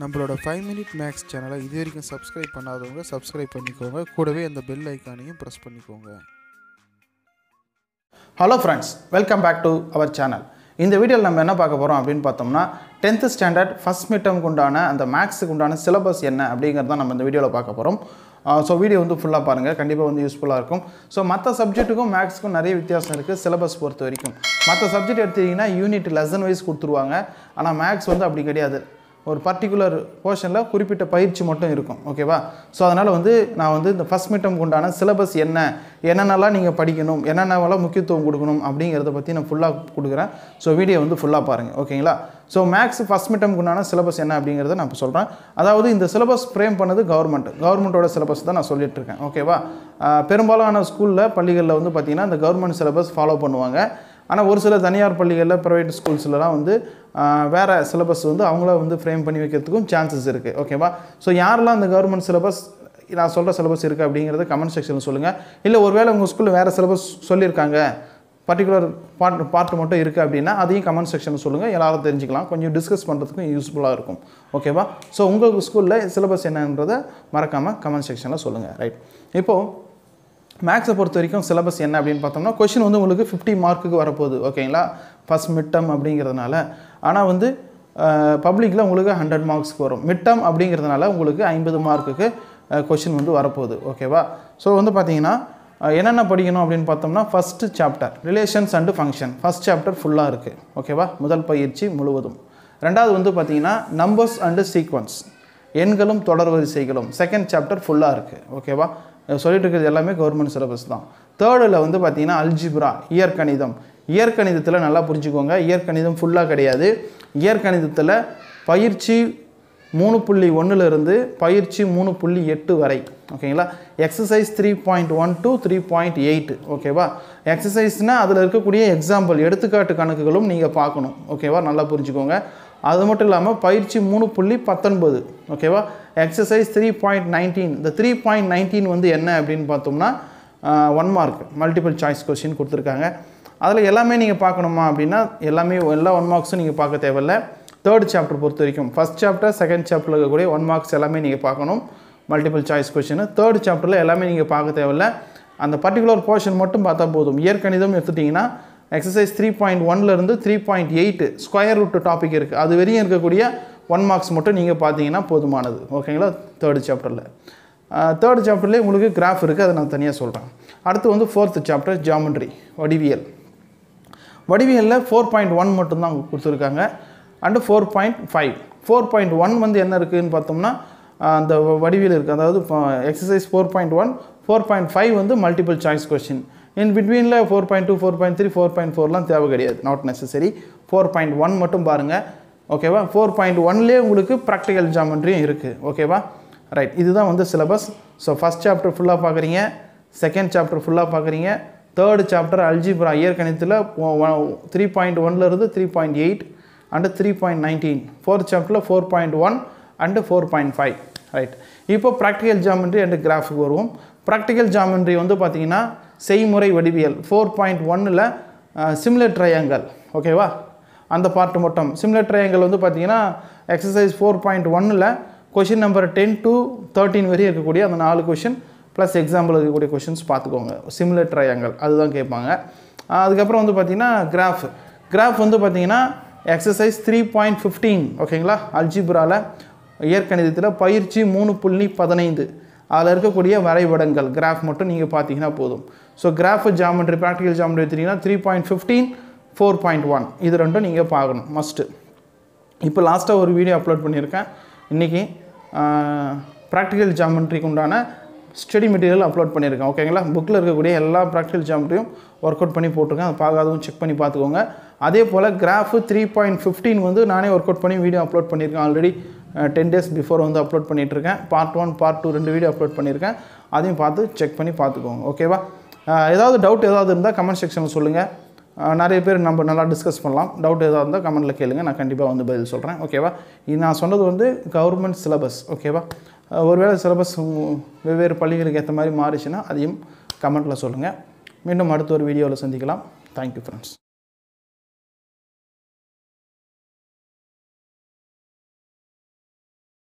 நம்மளோட five minute maths சேனலை இது வரைக்கும் சப்ஸ்கிரைப் பண்ணாதவங்க சப்ஸ்கிரைப் பண்ணிக்கோங்க. கூடவே அந்த பெல் ஐக்கானையும் ப்ரெஸ் பண்ணிக்கோங்க. Hello friends welcome back to our channel இந்த வீடியோவில் நம்ம என்ன பார்க்க போகிறோம் அப்படின்னு பார்த்தோம்னா டென்த்து ஸ்டாண்டர்ட் ஃபஸ்ட் மிட்டமுக்கு உண்டான அந்த மேக்ஸுக்கு உண்டான சிலபஸ் என்ன அப்படிங்கிறத நம்ம இந்த வீடியோவில் பார்க்க போகிறோம் ஸோ வீடியோ வந்து ஃபுல்லாக பாருங்கள் கண்டிப்பாக வந்து யூஸ்ஃபுல்லாக இருக்கும். ஸோ மற்ற சப்ஜெக்ட்டுக்கும் மேக்ஸுக்கும் நிறைய வித்தியாசம் இருக்குது சிலபஸ் பொறுத்த வரைக்கும். மற்ற சப்ஜெக்ட் எடுத்தீங்கன்னா யூனிட் லெசன் வைஸ் கொடுத்துருவாங்க. ஆனால் மேக்ஸ் வந்து அப்படி கிடையாது. ஒரு பர்டிகுலர் போர்ஷனில் குறிப்பிட்ட பயிற்சி மட்டும் இருக்கும் ஓகேவா ஸோ அதனால் வந்து நான் வந்து இந்த ஃபஸ்ட் மிட்டம் உண்டான சிலபஸ் என்ன என்னென்னலாம் நீங்கள் படிக்கணும் என்னென்னலாம் முக்கியத்துவம் கொடுக்கணும் அப்படிங்கிறத பற்றி நான் ஃபுல்லாக கொடுக்குறேன். ஸோ வீடியோ வந்து ஃபுல்லாக பாருங்கள் ஓகேங்களா ஸோ மேக்ஸ் ஃபஸ்ட் மிட்டம் உண்டான சிலபஸ் என்ன அப்படிங்கிறத நான் இப்போ சொல்கிறேன் அதாவது இந்த சிலபஸ் ஃப்ரேம் பண்ணது கவர்மெண்ட் கவர்மெண்ட்டோட சிலபஸ் தான் நான் சொல்லிட்டுருக்கேன் ஓகேவா பெரும்பாலான ஸ்கூலில் பள்ளிகளில் வந்து பார்த்திங்கன்னா இந்த கவர்மெண்ட் சிலபஸ் ஃபாலோ பண்ணுவாங்க. ஆனால் ஒரு சில தனியார் பள்ளிகளில் ப்ரைவேட் ஸ்கூல்ஸ்லலாம் வந்து வேறு சிலபஸ் வந்து அவங்கள வந்து ஃப்ரேம் பண்ணி வைக்கிறதுக்கும் சான்சஸ் இருக்குது ஓகேவா ஸோ யாரெல்லாம் அந்த கவர்மெண்ட் சிலபஸ் நான் சொல்கிற சிலபஸ் இருக்குது அப்படிங்கிறத கமெண்ட் செக்ஷனில் சொல்லுங்கள் இல்லை ஒருவேளை உங்கள் ஸ்கூலில் வேறு சிலபஸ் சொல்லியிருக்காங்க பர்டிகுலர் பார்ட் பார்ட் மட்டும் இருக்குது அப்படின்னா அதையும் கமெண்ட் செக்ஷனில் சொல்லுங்கள் எல்லாரும் தெரிஞ்சுக்கலாம். கொஞ்சம் டிஸ்கஸ் பண்ணுறதுக்கும் யூஸ்ஃபுல்லாக இருக்கும். ஓகேவா ஸோ உங்கள் ஸ்கூலில் சிலபஸ் என்னன்றதை மறக்காமல் கமெண்ட் செக்ஷனில் சொல்லுங்கள் ரைட் இப்போது மேக்ஸை பொறுத்த வரைக்கும் சிலபஸ் என்ன அப்படின்னு பார்த்தோம்னா கொஷின் வந்து உங்களுக்கு ஃபிஃப்டி மார்க்குக்கு வரப்போகுது ஓகேங்களா ஃபஸ்ட் மிட்டம் அப்படிங்கிறதுனால. ஆனால் வந்து பப்ளிக்கில் உங்களுக்கு ஹண்ட்ரட் மார்க்ஸ்க்கு வரும். மிட்டம் அப்படிங்கிறதுனால உங்களுக்கு ஐம்பது மார்க்குக்கு கொஷின் வந்து வரப்போகுது ஓகேவா ஸோ வந்து பார்த்தீங்கன்னா என்னென்ன படிக்கணும் அப்படின்னு பார்த்தோம்னா first chapter relations and function first chapter ஃபுல்லாக இருக்குது ஓகேவா முதல் பயிற்சி முழுவதும். ரெண்டாவது வந்து பார்த்தீங்கன்னா நம்பர்ஸ் அண்டு சீக்வன்ஸ் எண்களும் தொடர் வரிசைகளும். செகண்ட் சாப்டர் ஃபுல்லாக இருக்குது ஓகேவா சொல்லிட்டு இருக்கிறது எல்லாமே கவர்மெண்ட் சிலபஸ் தான். தேர்டில் வந்து பார்த்தீங்கன்னா அல்ஜிப்ரா இயற்கணிதம். இயற்கணிதத்தில் நல்லா புரிஞ்சுக்கோங்க. இயற்கணிதம் ஃபுல்லாக கிடையாது. இயற்கணிதத்தில் பயிற்சி மூணு புள்ளி ஒன்றுலேருந்து பயிற்சி மூணு புள்ளி எட்டு வரை. ஓகேங்களா exercise three point one to three point eight ஓகேவா எக்ஸசைஸ்னால் அதில் இருக்கக்கூடிய எக்ஸாம்பிள் எடுத்துக்காட்டு கணக்குகளும் நீங்கள் பார்க்கணும். ஓகேவா நல்லா புரிஞ்சுக்கோங்க. அது மட்டும் இல்லாமல் பயிற்சி மூணு புள்ளி பத்தொன்பது ஓகேவா எக்ஸசைஸ் த்ரீ பாயிண்ட் நைன்டீன் இந்த த்ரீ பாயிண்ட் நைன்டீன் வந்து என்ன அப்படின்னு பார்த்தோம்னா one mark multiple choice question கொடுத்துருக்காங்க. அதில் எல்லாமே நீங்கள் பார்க்கணுமா அப்படின்னா எல்லாமே எல்லா ஒன் மார்க்ஸும் நீங்கள் பார்க்க தேவையில்ல. தேர்ட் சாப்டர் பொறுத்த வரைக்கும் ஃபஸ்ட் சாப்டர் செகண்ட் சாப்டரில் இருக்கக்கூடிய ஒன் மார்க்ஸ் எல்லாமே நீங்கள் பார்க்கணும். மல்டிபிள் சாய்ஸ் கொஸ்டின் தேர்ட் சாப்டரில் எல்லாமே நீங்கள் பார்க்க தேவையில்ல. அந்த பர்டிகுலர் போர்ஷன் மட்டும் பார்த்தா போதும். இயற்கணிதம் எடுத்துட்டிங்கன்னா எக்ஸசைஸ் த்ரீ பாயிண்ட் ஒன்லேருந்து three point eight square root topic இருக்குது அது வரையும் இருக்கக்கூடிய ஒன் மார்க்ஸ் மட்டும் நீங்கள் பார்த்தீங்கன்னா போதுமானது. ஓகேங்களா தேர்ட் சாப்டரில் தேர்ட் சாப்டர்லேயே உங்களுக்கு கிராஃப் இருக்குது அதை நான் தனியாக சொல்கிறேன் அடுத்து வந்து ஃபோர்த்து சாப்டர் ஜாமெண்ட்ரி வடிவியல். வடிவியலில் ஃபோர் பாயிண்ட் ஒன் மட்டும்தான் கொடுத்துருக்காங்க. And four point five four point one வந்து என்ன இருக்குதுன்னு பார்த்தோம்னா அந்த வடிவியல் இருக்குது அதாவது exercise four point one four point five வந்து multiple choice question in பிட்வீனில் four point two four point three four point ஃபோர்லாம் தேவை கிடையாது. Not necessary four point one மட்டும் பாருங்கள் ஓகேவா ஃபோர் பாயிண்ட் ஒன்லேயே உங்களுக்கு ப்ராக்டிக்கல் ஜாமெண்ட்ரியும் இருக்குது ஓகேவா ரைட் இதுதான் வந்து சிலபஸ் ஸோ ஃபஸ்ட் சாப்டர் ஃபுல்லாக பார்க்குறீங்க செகண்ட் சாப்டர் ஃபுல்லாக பார்க்குறீங்க தேர்டு சாப்டர் அல்ஜிப்ரா இயற்கணித்தில் த்ரீ பாயிண்ட் ஒன்லேருந்து three point eight and three point nineteen fourth சாப்டரில் four point one and four point five right இப்போ ப்ராக்டிக்கல் ஜாமெண்ட்ரி அண்டு கிராஃபுக்கு வருவோம். ப்ராக்டிக்கல் ஜாமெண்ட்ரி வந்து பார்த்தீங்கன்னா செய்முறை வடிவியல் ஃபோர் பாயிண்ட் ஒன்னில் சிம்லர் ட்ரையாங்கல் ஓகேவா அந்த பார்ட் மட்டும். சிம்லர் ட்ரையாங்கல் வந்து பார்த்தீங்கன்னா எக்ஸசைஸ் ஃபோர் பாயிண்ட் ஒன்னில் question number ten to thirteen வரையும் இருக்கக்கூடிய அந்த நாலு கொஷின் ப்ளஸ் எக்ஸாம்பிள் இருக்கக்கூடிய கொஷின்ஸ் பார்த்துக்கோங்க. சிம்லர் ட்ரையாங்கல் அதுதான் கேட்பாங்க. அதுக்கப்புறம் வந்து பார்த்தீங்கன்னா கிராஃப் கிராஃப் வந்து பார்த்தீங்கன்னா எக்ஸசைஸ் த்ரீ பாயிண்ட் ஃபிஃப்டீன் ஓகேங்களா அல்ஜிபுராவில் இயற்கணிதத்தில் பயிற்சி மூணு புள்ளி பதினைந்து. அதில் இருக்கக்கூடிய வரைபடங்கள் கிராஃப் மட்டும் நீங்கள் பார்த்தீங்கன்னா போதும். So graph geometry practical geometry எடுத்தீங்கன்னா three point fifteen four point one இது ரெண்டும் நீங்கள் பார்க்கணும் மஸ்ட்டு இப்போ லாஸ்ட்டாக ஒரு வீடியோ அப்லோட் பண்ணியிருக்கேன். இன்றைக்கி ப்ராக்டிக்கல் ஜாமெண்ட்ரிக்கு உண்டான ஸ்டடி மெட்டீரியல் அப்லோட் பண்ணியிருக்கேன். ஓகேங்களா புக்கில் இருக்கக்கூடிய எல்லா ப்ராக்டிக்கல் ஜாமெண்ட்ரியும் ஒர்க் அவுட் பண்ணி போட்டிருக்கேன். அதை பார்க்காதவங்க செக் பண்ணி பார்த்துக்கோங்க. அதே போல் கிராஃபு த்ரீ பாயிண்ட் ஃபிஃப்டீன் வந்து நானே ஒர்க் அவுட் பண்ணி வீடியோ அப்லோட் பண்ணியிருக்கேன் ஆல்ரெடி டென் டேஸ் பிஃபோர் வந்து அப்லோட் பண்ணிகிட்ருக்கேன் பார்ட் ஒன் பார்ட் டூ ரெண்டு வீடியோ அப்லோட் பண்ணியிருக்கேன். அதையும் பார்த்து செக் பண்ணி பார்த்துக்கோங்க. ஓகேவா ஏதாவது டவுட் ஏதாவது இருந்தால் கமெண்ட் செக்ஷனில் சொல்லுங்கள் நிறைய பேர் நம்ம நல்லா டிஸ்கஸ் பண்ணலாம். டவுட் ஏதாவது இருந்தால் கமெண்ட்டில் கேளுங்க. நான் கண்டிப்பாக வந்து பதில் சொல்கிறேன் ஓகேவா இது நான் சொன்னது வந்து கவர்மெண்ட் சிலபஸ் ஓகேவா ஒருவேளை சிலபஸ் வெவ்வேறு பள்ளிகளுக்கு ஏற்ற மாதிரி மாறிச்சுன்னா அதையும் கமெண்ட்டில் சொல்லுங்கள் மீண்டும் அடுத்த ஒரு வீடியோவில் சந்திக்கலாம். Thank you friends